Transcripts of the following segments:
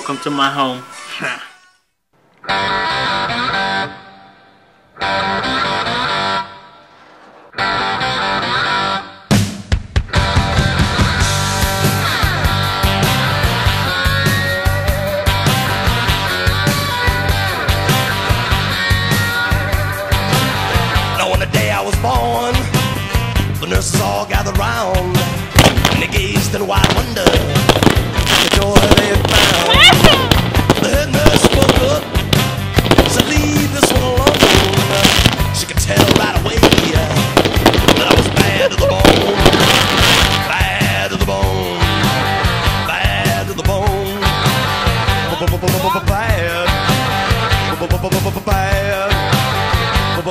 Welcome to my home.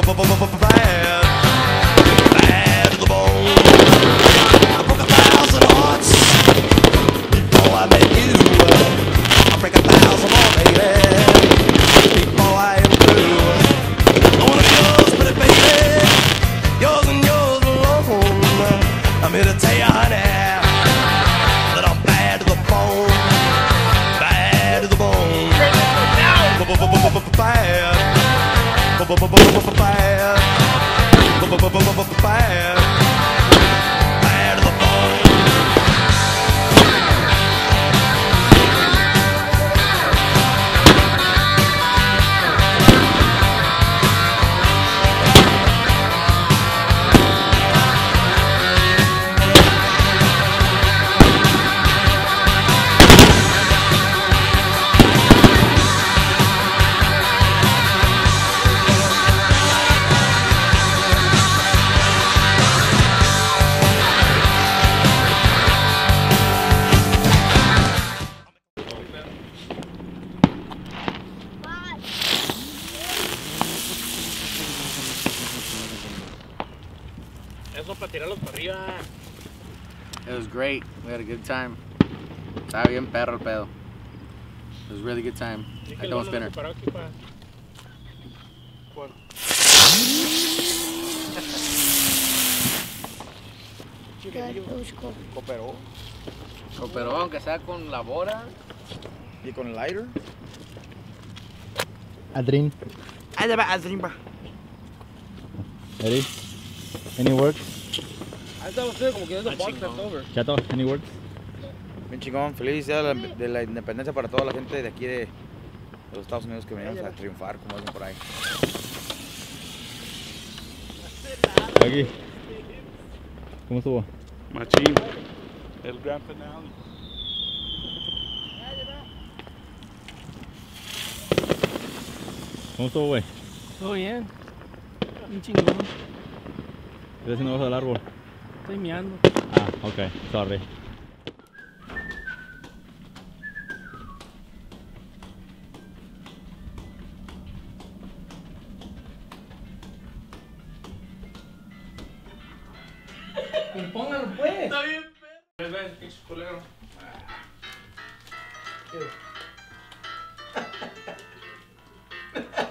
bad, bad, bad great. We had a good time. Estaba bien perro el pedo. It was a really good time. I don't spinner. Para aquí Cooperó. Aunque sea con la bora. Y con el lighter. Adrin, Ahí le va, any words? Chato, any words? Bien chingón, feliz día de la, de la independencia para toda la gente de aquí de, de los Estados Unidos que venimos a triunfar, como dicen por ahí. Aquí. ¿Cómo estuvo? Machín. El gran finale. ¿Cómo estuvo, güey? Todo bien. Un chingón. ¿Estás haciendo bajo del árbol? Estoy meando. Ah, ok, sorry. Póngalo pues. Está bien, pero. Ves, pinche culero.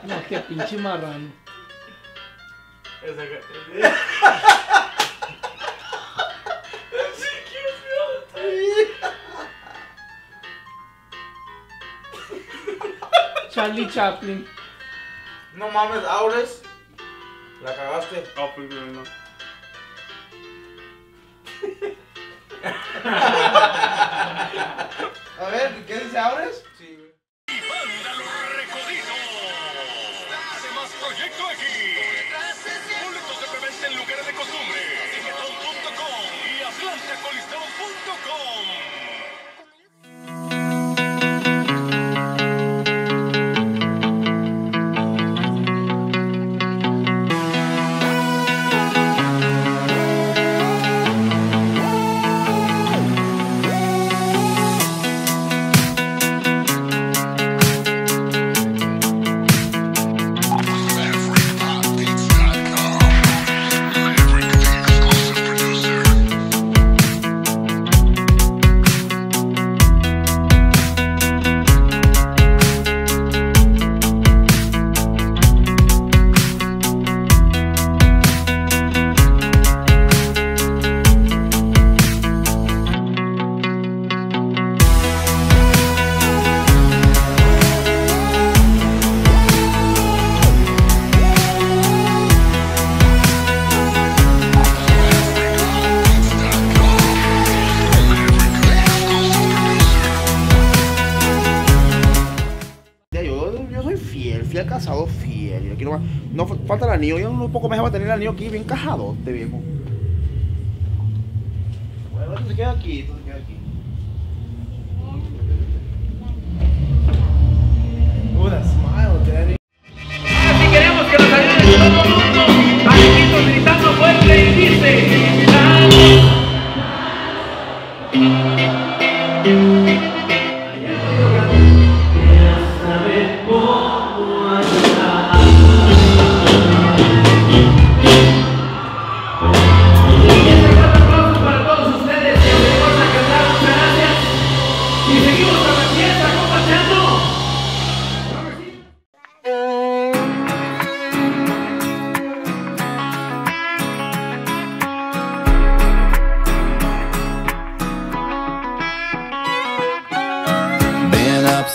No, qué pinche marrano. Esa Charlie Chaplin. No mames, Aures. La cagaste. No, pues no. falta el anillo. Yo un poco me va a tener el anillo aquí bien cajado, este viejo. Bueno, esto se queda aquí, esto se queda aquí. Ooh, that smile, daddy. Así queremos que nos ayuden todo el mundo. Alejitos gritando fuerte y dice.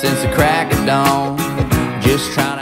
Since the crack of dawn, just trying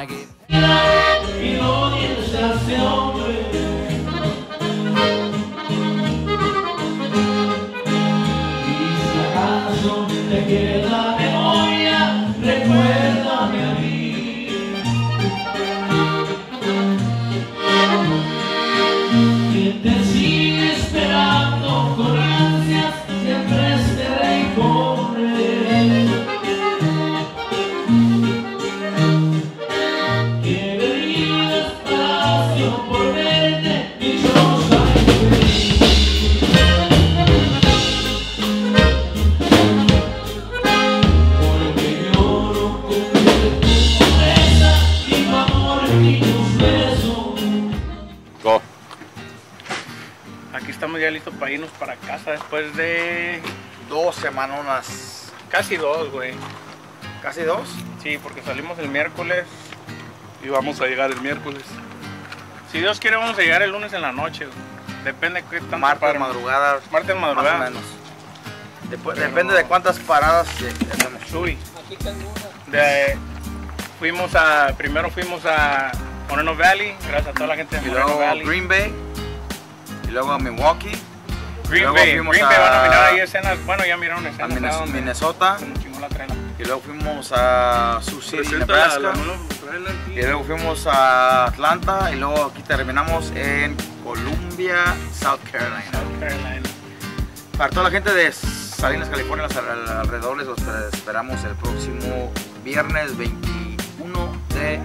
Aquí estamos ya listos para irnos para casa después de Dos semanonas. casi dos, güey. ¿Casi dos? Sí, porque salimos el miércoles. Y vamos a llegar el miércoles. Si Dios quiere, vamos a llegar el lunes en la noche. güey. Depende de qué tanto Martes, paren. madrugada. Martes, Más o madrugada. menos. Después- depende de cuántas paradas hacemos. Sui. De, fuimos a, primero fuimos a Moreno Valley, gracias a toda la gente de Moreno Valley. Green Bay. Y luego a Milwaukee. Green luego Bay, fuimos Green Bay van a a- mirar ahí escenas, bueno ya miraron A escenas. Minnes- ¿no? donde Minnesota. la. Y luego fuimos a Sioux City, la, Nebraska. la. Y luego fuimos a Atlanta. Y luego aquí terminamos en Columbia, South Carolina. Carolina. Para toda la gente de Salinas, California, los al- alrededores, los esperamos el próximo viernes 21 de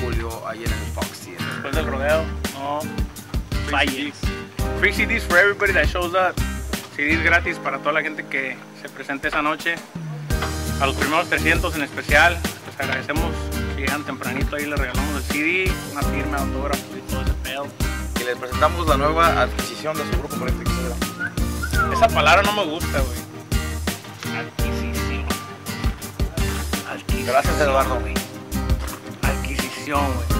julio, ahí en el Fox Theater. Después del rodeo, no falles. Free CDs for everybody that shows up. CDs gratis para toda la gente que se presente esa noche. A los primeros 300 en especial, les agradecemos. Si llegan tempranito ahí les regalamos el CD, una firma, autógrafo y todo ese pedo. Y les presentamos la nueva adquisición de su grupo político. Esa palabra no me gusta, güey. Adquisición. Adquisición. Gracias, Eduardo. Adquisición, güey.